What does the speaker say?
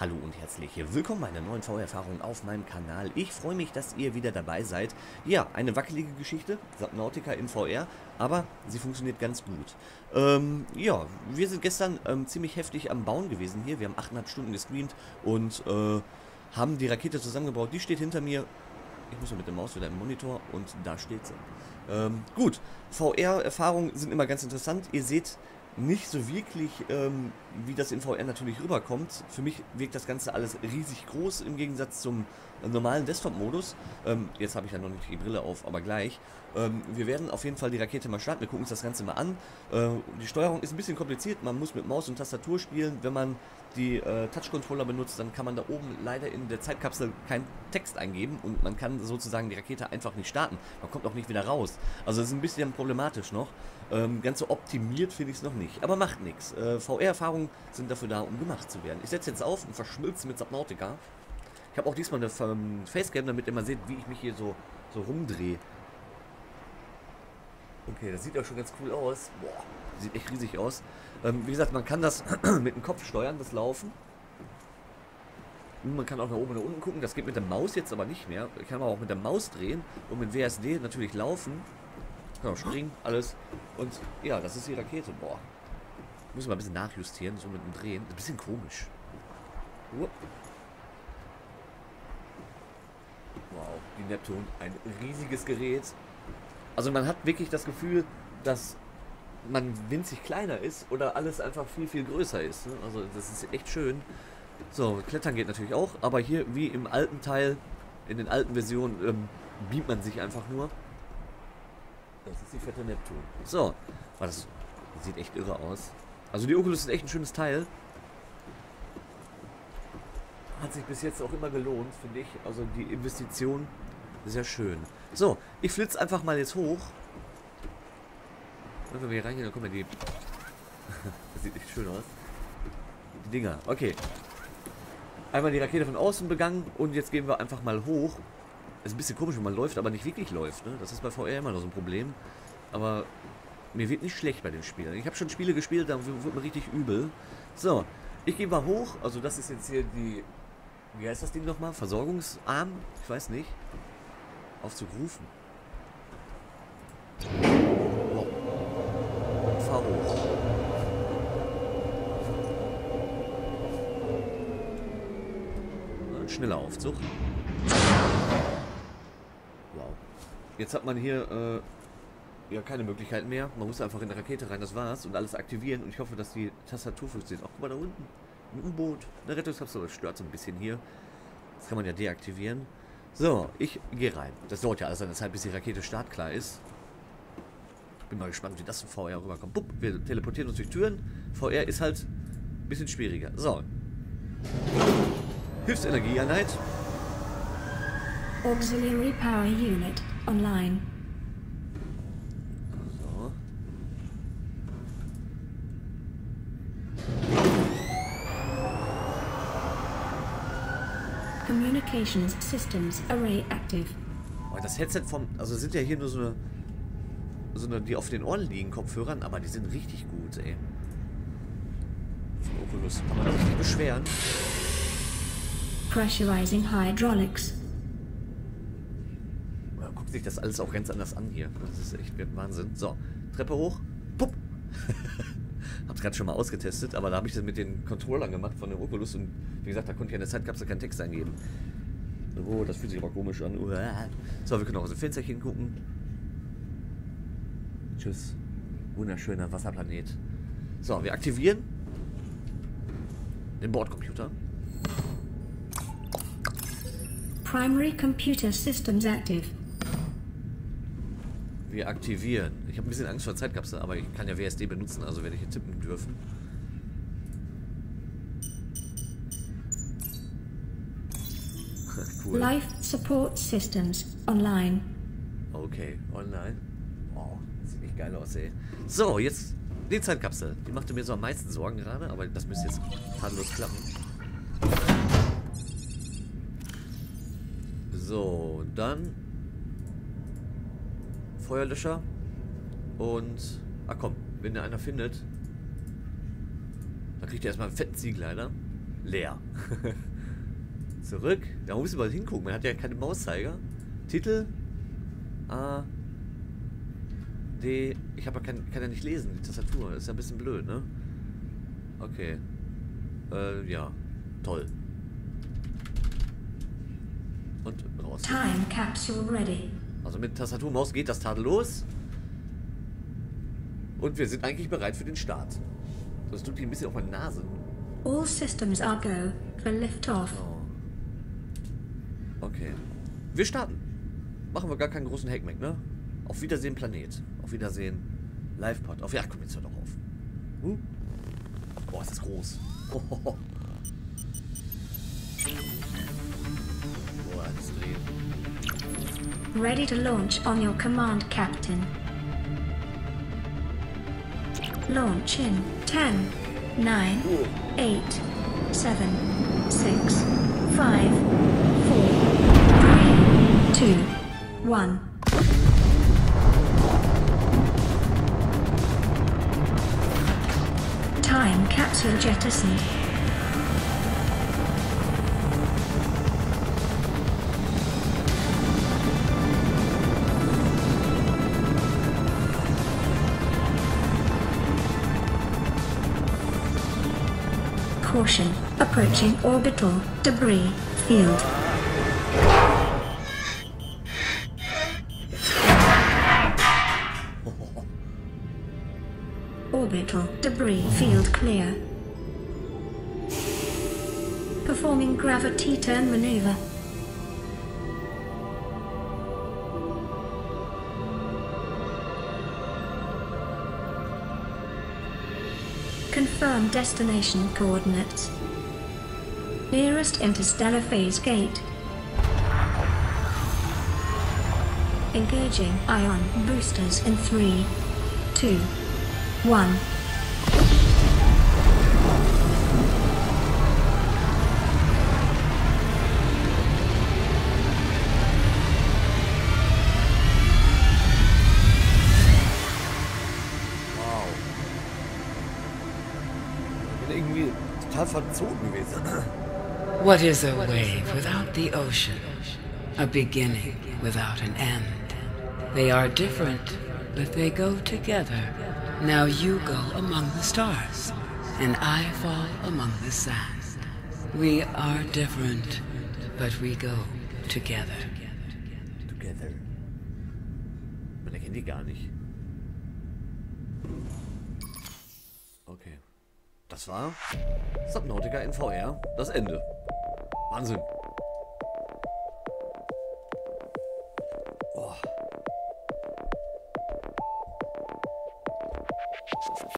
Hallo und herzlich willkommen bei einer neuen VR-Erfahrung auf meinem Kanal. Ich freue mich, dass ihr wieder dabei seid. Ja, eine wackelige Geschichte, Subnautica in VR, aber sie funktioniert ganz gut. Ähm, ja, wir sind gestern ähm, ziemlich heftig am Bauen gewesen hier. Wir haben 8,5 Stunden gestreamt und äh, haben die Rakete zusammengebaut. Die steht hinter mir. Ich muss mal mit der Maus wieder im Monitor und da steht sie. Ähm, gut, VR-Erfahrungen sind immer ganz interessant. Ihr seht nicht so wirklich, ähm, wie das in VR natürlich rüberkommt. Für mich wirkt das Ganze alles riesig groß im Gegensatz zum äh, normalen Desktop-Modus. Ähm, jetzt habe ich ja noch nicht die Brille auf, aber gleich. Ähm, wir werden auf jeden Fall die Rakete mal starten. Wir gucken uns das Ganze mal an. Äh, die Steuerung ist ein bisschen kompliziert. Man muss mit Maus und Tastatur spielen. Wenn man die äh, Touch-Controller benutzt, dann kann man da oben leider in der Zeitkapsel keinen Text eingeben und man kann sozusagen die Rakete einfach nicht starten. Man kommt auch nicht wieder raus. Also das ist ein bisschen problematisch noch. Ähm, ganz so optimiert finde ich es noch nicht. Aber macht nichts. Äh, VR-Erfahrungen sind dafür da, um gemacht zu werden. Ich setze jetzt auf und verschmilze mit Subnautica. Ich habe auch diesmal eine ähm, Facecam, damit ihr mal seht, wie ich mich hier so, so rumdrehe. Okay, das sieht auch schon ganz cool aus. Boah, sieht echt riesig aus. Ähm, wie gesagt, man kann das mit dem Kopf steuern, das Laufen. Und man kann auch nach oben und nach unten gucken. Das geht mit der Maus jetzt aber nicht mehr. Ich kann aber auch mit der Maus drehen und mit WSD natürlich laufen. Kann auch springen, alles. Und ja, das ist die Rakete. Boah. Muss mal ein bisschen nachjustieren, so mit dem Drehen. Ein bisschen komisch. Wow, die Neptun. Ein riesiges Gerät. Also man hat wirklich das Gefühl, dass man winzig kleiner ist oder alles einfach viel, viel größer ist. Ne? Also das ist echt schön. So, Klettern geht natürlich auch, aber hier wie im alten Teil, in den alten Versionen, ähm, beamt man sich einfach nur. Das ist die fette Neptun. So, das sieht echt irre aus. Also die Oculus ist echt ein schönes Teil. Hat sich bis jetzt auch immer gelohnt, finde ich. Also die Investition sehr schön. So, ich flitze einfach mal jetzt hoch. Wenn wir hier reingehen, dann kommen wir die... das sieht echt schön aus. Die Dinger. Okay. Einmal die Rakete von außen begangen und jetzt gehen wir einfach mal hoch. Ist ein bisschen komisch, wenn man läuft, aber nicht wirklich läuft. Ne? Das ist bei VR immer noch so ein Problem. Aber mir wird nicht schlecht bei den Spielen. Ich habe schon Spiele gespielt, da wird mir richtig übel. So, ich gehe mal hoch. Also das ist jetzt hier die... Wie heißt das Ding nochmal? Versorgungsarm? Ich weiß nicht. Aufzurufen. Wow. Fahr hoch. Ein schneller Aufzug. Wow. Jetzt hat man hier äh, ja keine Möglichkeit mehr. Man muss einfach in der Rakete rein, das war's. Und alles aktivieren. Und ich hoffe, dass die Tastatur funktioniert. Auch guck mal da unten. Ein U-Boot. Eine Rettungskapsel. Das stört so ein bisschen hier. Das kann man ja deaktivieren. So, ich gehe rein. Das dauert ja alles eine Zeit, bis die Rakete startklar ist. Bin mal gespannt, wie das in VR rüberkommt. Bupp, wir teleportieren uns durch Türen. VR ist halt ein bisschen schwieriger. So. Hilfsenergieeinheit. Auxiliary Power Unit online. So. Communications Systems Array active. Oh, das Headset vom... Also sind ja hier nur so eine... So eine, die auf den Ohren liegen, Kopfhörern, aber die sind richtig gut, ey. Von Oculus kann man sich nicht beschweren. Pressurizing hydraulics. Ja, guckt sich das alles auch ganz anders an hier. Das ist echt Wahnsinn. So, Treppe hoch. Pupp. Hab's gerade schon mal ausgetestet, aber da habe ich das mit den Controllern gemacht von der Oculus und wie gesagt, da konnte ich in der Zeitkapsel keinen Text eingeben. Oh, das fühlt sich aber komisch an. Uah. So, wir können auch aus dem Fensterchen gucken. Tschüss. Wunderschöner Wasserplanet. So, wir aktivieren den Bordcomputer. Primary Computer Systems active. Wir aktivieren. Ich habe ein bisschen Angst vor Zeitkapsel, aber ich kann ja WSD benutzen, also werde ich hier tippen dürfen. Cool. Life Support Systems online. Okay, online. Das sieht echt geil aus, ey. So, jetzt die Zeitkapsel. Die machte mir so am meisten Sorgen gerade, aber das müsste jetzt tadellos klappen. So, dann Feuerlöscher und ach komm, wenn da einer findet, dann kriegt er erstmal einen fetten Ziegleiter. leer. Zurück. Da muss man mal hingucken. Man hat ja keine Mauszeiger. Titel. A. D. Ich habe kann, kann ja nicht lesen, die Tastatur. Ist ja ein bisschen blöd, ne? Okay. Äh, ja. Toll. Und raus. Time capsule ready. Also mit Tastatur und Maus geht das tadellos. Und wir sind eigentlich bereit für den Start. Das tut die ein bisschen auf meine Nase. All systems are go for liftoff. Oh. Okay. Wir starten. Machen wir gar keinen großen Hackmack, ne? Auf Wiedersehen, Planet. Auf Wiedersehen, Livepod. Auf ja, komm jetzt hör doch auf. Huh? Boah, ist das groß. Boah, das drehen. Ready to launch on your command, Captain. Launch in 10, 9, 8, 7, 6, 5, 4, 3, 2, 1. Time capsule jettisoned. Caution, approaching orbital debris field. Orbital debris field clear. Performing gravity turn maneuver. Confirm destination coordinates. Nearest interstellar phase gate. Engaging ion boosters in three, two, one. Wow. Ich bin irgendwie total verzogen gewesen. What is a wave without the ocean? A beginning without an end. They are different, but they go together. Now you go among the stars, and I fall among the sand. We are different, but we go together. Together. Man erkennt die gar nicht. Okay. Das war Subnautica in VR. Das Ende. Wahnsinn.